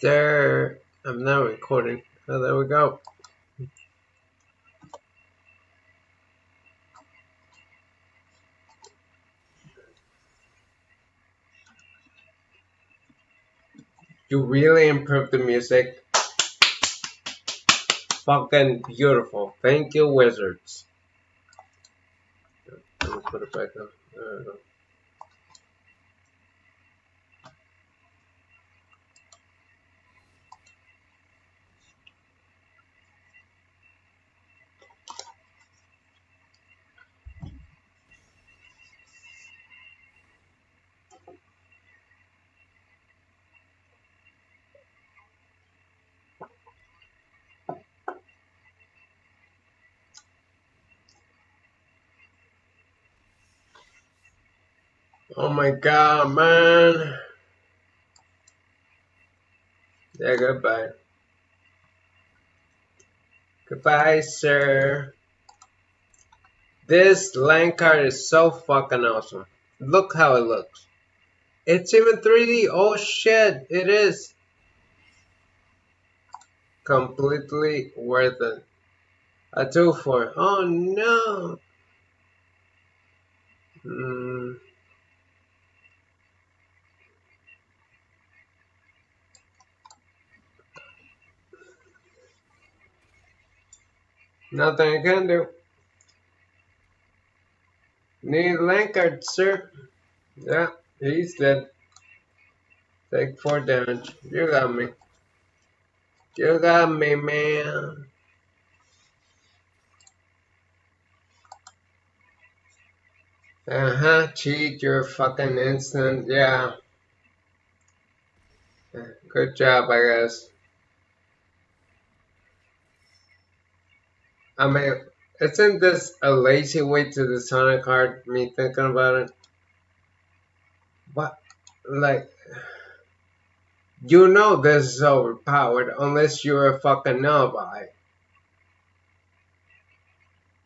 there. I'm now recording. Oh, there we go. You really improved the music. Fucking beautiful. Thank you, Wizards. Let me put it back up. Uh, Oh my god, man. Yeah, goodbye. Goodbye, sir. This land card is so fucking awesome. Look how it looks. It's even 3D. Oh shit, it is. Completely worth it. A 2 for. Oh no. Hmm. Nothing I can do. Need Lankard, sir. Yeah, he's dead. Take four damage. You got me. You got me, man. Uh-huh, cheat, you're fucking instant, yeah. Good job, I guess. I mean, isn't this a lazy way to design a card? Me thinking about it. But, like, you know this is overpowered unless you're a fucking Novi.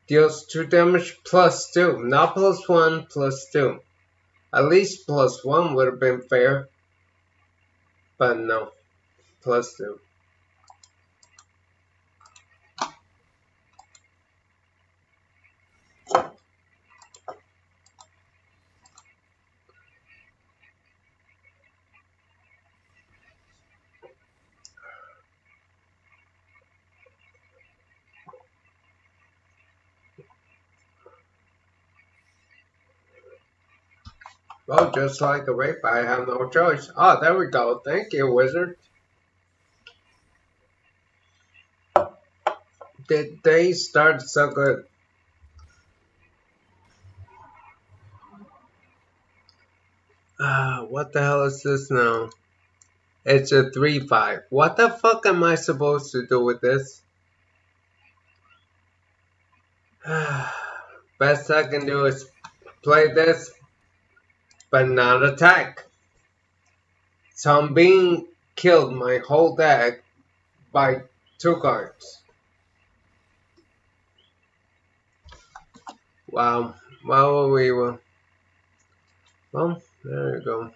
Deals 2 damage plus 2, not plus 1, plus 2. At least plus 1 would have been fair. But no, plus 2. Well, just like a rape, I have no choice. Ah, there we go. Thank you, wizard. Did they start so good? Uh, what the hell is this now? It's a 3-5. What the fuck am I supposed to do with this? Best I can do is play this but not attack. Being killed my whole deck by two cards. Wow. Wow, we will. Well, there you go.